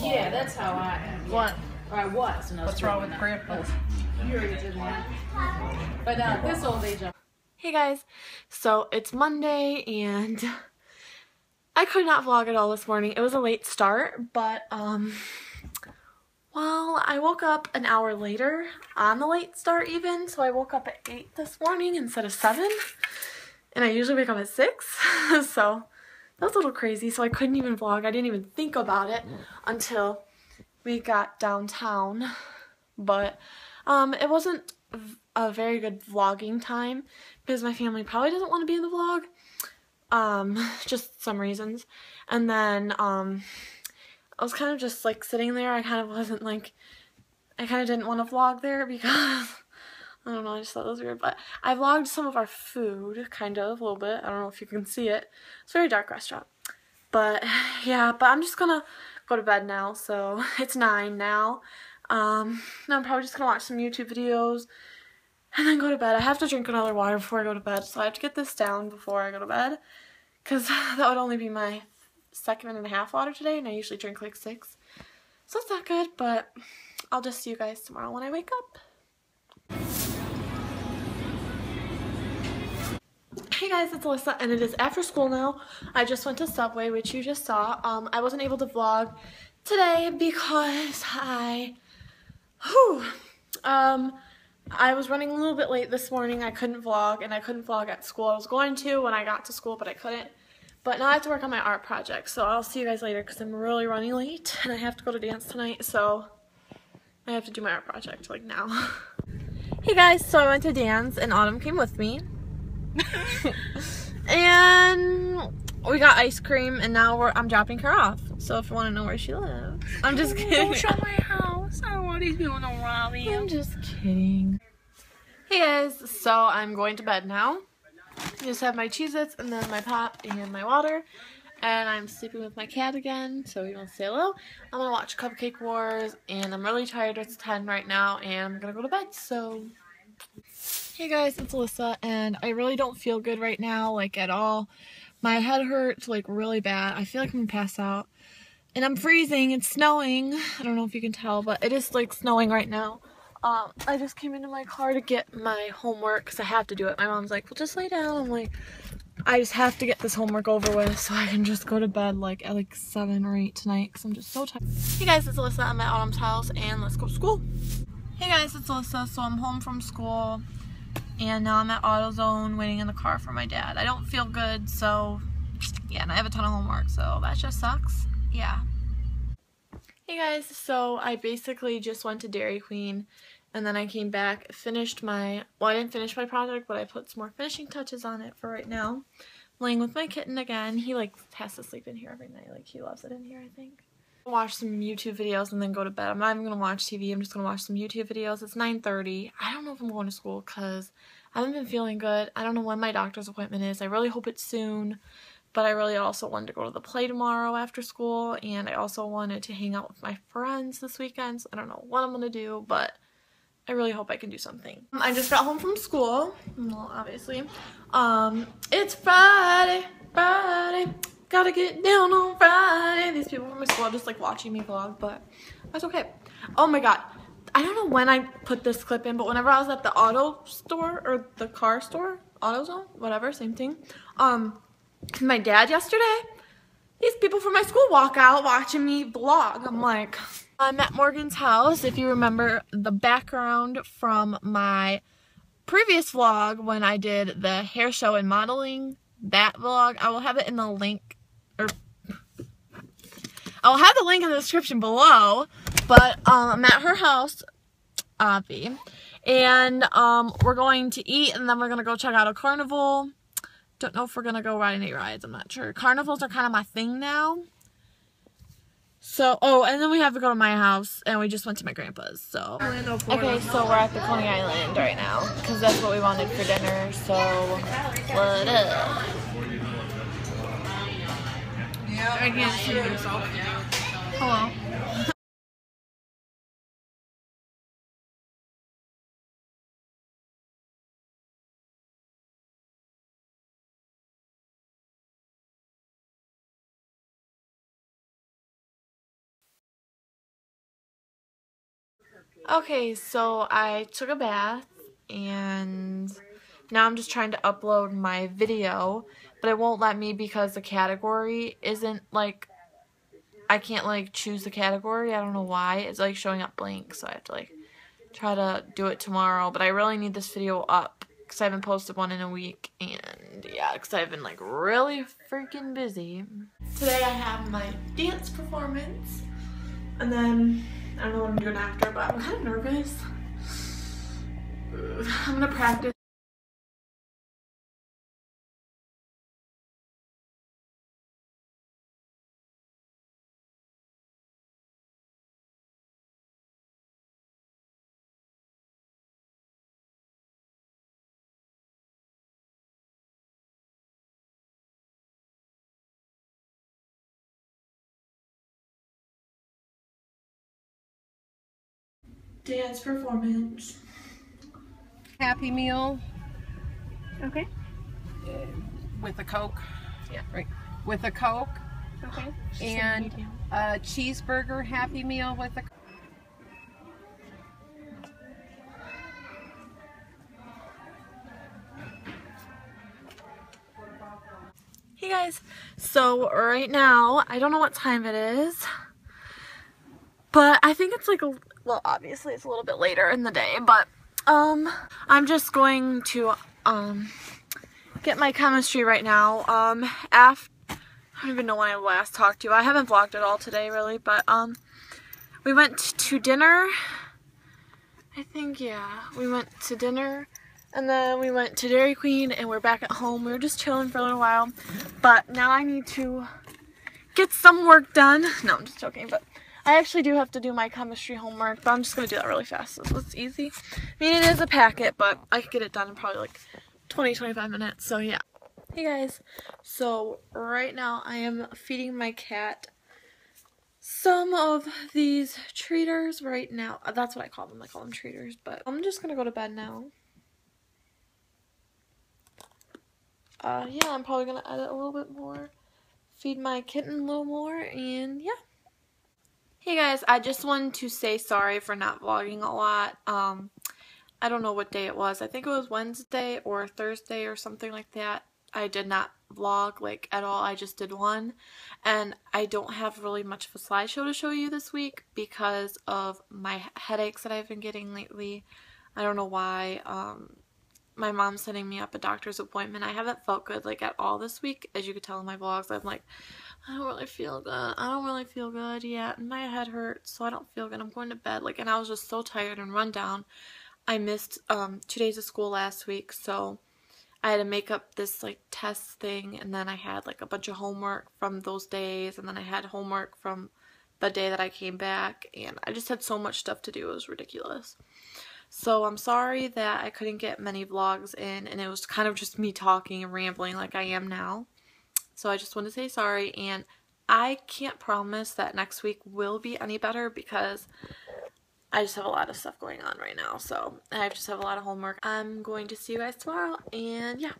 Yeah, that's how I am. What? Or I was. when I was What's wrong with grandpas? You already did. But uh, this old age, Hey guys, so it's Monday and I could not vlog at all this morning. It was a late start, but um, well, I woke up an hour later on the late start even, so I woke up at 8 this morning instead of 7, and I usually wake up at 6, so that was a little crazy, so I couldn't even vlog. I didn't even think about it until we got downtown, but um, it wasn't a very good vlogging time because my family probably doesn't want to be in the vlog. Um, just some reasons. And then um, I was kind of just like sitting there. I kind of wasn't like, I kind of didn't want to vlog there because I don't know. I just thought it was weird. But I vlogged some of our food, kind of a little bit. I don't know if you can see it. It's a very dark restaurant. But yeah, but I'm just gonna go to bed now. So it's nine now. Um, I'm probably just gonna watch some YouTube videos and then go to bed. I have to drink another water before I go to bed, so I have to get this down before I go to bed. Because that would only be my second and a half water today, and I usually drink like six. So it's not good, but I'll just see you guys tomorrow when I wake up. Hey guys, it's Alyssa, and it is after school now. I just went to Subway, which you just saw. Um, I wasn't able to vlog today because I, whew, um, I was running a little bit late this morning. I couldn't vlog, and I couldn't vlog at school. I was going to when I got to school, but I couldn't. But now I have to work on my art project, so I'll see you guys later because I'm really running late, and I have to go to dance tonight, so I have to do my art project, like, now. hey guys, so I went to dance, and Autumn came with me. and we got ice cream, and now we're, I'm dropping her off. So if you want to know where she lives, I'm just kidding. Don't show my house. I don't want these people to rob me. I'm just kidding. Hey guys, so I'm going to bed now. I just have my Cheez-Its and then my pop and my water. And I'm sleeping with my cat again, so you want to say hello. I'm gonna watch Cupcake Wars, and I'm really tired. It's 10 right now, and I'm gonna go to bed, so. Hey guys, it's Alyssa, and I really don't feel good right now, like at all. My head hurts, like really bad. I feel like I'm gonna pass out. And I'm freezing, it's snowing. I don't know if you can tell, but it is like snowing right now. Um, I just came into my car to get my homework because I have to do it. My mom's like, well, just lay down. I'm like, I just have to get this homework over with so I can just go to bed like at like 7 or 8 tonight because I'm just so tired. Hey guys, it's Alyssa. I'm at Autumn's house and let's go to school. Hey guys, it's Alyssa. So I'm home from school and now I'm at AutoZone waiting in the car for my dad. I don't feel good, so yeah, and I have a ton of homework, so that just sucks. Yeah. Hey guys, so I basically just went to Dairy Queen and then I came back, finished my, well I didn't finish my project, but I put some more finishing touches on it for right now. Laying with my kitten again. He like has to sleep in here every night, like he loves it in here I think. Watch some YouTube videos and then go to bed. I'm not even gonna watch TV, I'm just gonna watch some YouTube videos. It's 9.30. I don't know if I'm going to school because I haven't been feeling good. I don't know when my doctor's appointment is. I really hope it's soon. But I really also wanted to go to the play tomorrow after school, and I also wanted to hang out with my friends this weekend. So I don't know what I'm gonna do, but I really hope I can do something. I just got home from school, well, obviously. Um, it's Friday, Friday. Gotta get down on Friday. These people from my school just like watching me vlog, but that's okay. Oh my god. I don't know when I put this clip in, but whenever I was at the auto store or the car store, AutoZone, whatever, same thing. Um, my dad yesterday, these people from my school walk out watching me vlog. I'm like, I'm at Morgan's house. If you remember the background from my previous vlog when I did the hair show and modeling, that vlog, I will have it in the link, I'll have the link in the description below, but um, I'm at her house, Avi, and um, we're going to eat, and then we're going to go check out a carnival. Don't know if we're gonna go ride any rides. I'm not sure. Carnivals are kind of my thing now. So, oh, and then we have to go to my house, and we just went to my grandpa's. So, okay, so we're at the Coney Island right now because that's what we wanted for dinner. So, what up? Hello. Okay, so I took a bath and now I'm just trying to upload my video but it won't let me because the category isn't like I can't like choose the category. I don't know why. It's like showing up blank, so I have to like try to do it tomorrow, but I really need this video up because I haven't posted one in a week and yeah, because I've been like really freaking busy. Today I have my dance performance and then I don't know what I'm doing after, but I'm kind of nervous. I'm gonna practice. Dance performance. Happy Meal Okay. with a Coke. Yeah. Right. With a Coke Okay. and a cheeseburger Happy Meal with a Hey guys, so right now, I don't know what time it is, but I think it's like a, well obviously it's a little bit later in the day, but um, I'm just going to um, get my chemistry right now, um, after, I don't even know when I last talked to you, I haven't vlogged at all today really, but um, we went to dinner, I think yeah, we went to dinner, and then we went to Dairy Queen and we're back at home. We were just chilling for a little while. But now I need to get some work done. No, I'm just joking. But I actually do have to do my chemistry homework. But I'm just going to do that really fast. So it's easy. I mean, it is a packet, but I could get it done in probably like 20, 25 minutes. So yeah. Hey guys. So right now I am feeding my cat some of these treaters right now. That's what I call them. I call them treaters. But I'm just going to go to bed now. uh, yeah, I'm probably going to edit a little bit more, feed my kitten a little more, and yeah. Hey guys, I just wanted to say sorry for not vlogging a lot. Um, I don't know what day it was. I think it was Wednesday or Thursday or something like that. I did not vlog like at all. I just did one. And I don't have really much of a slideshow to show you this week because of my headaches that I've been getting lately. I don't know why. Um, my mom's setting me up a doctor's appointment. I haven't felt good like at all this week. As you could tell in my vlogs, I'm like, I don't really feel good. I don't really feel good yet. My head hurts, so I don't feel good. I'm going to bed. Like, and I was just so tired and run down. I missed um, two days of school last week, so I had to make up this like test thing, and then I had like a bunch of homework from those days, and then I had homework from the day that I came back, and I just had so much stuff to do. It was ridiculous. So I'm sorry that I couldn't get many vlogs in and it was kind of just me talking and rambling like I am now. So I just want to say sorry and I can't promise that next week will be any better because I just have a lot of stuff going on right now. So I just have a lot of homework. I'm going to see you guys tomorrow and yeah.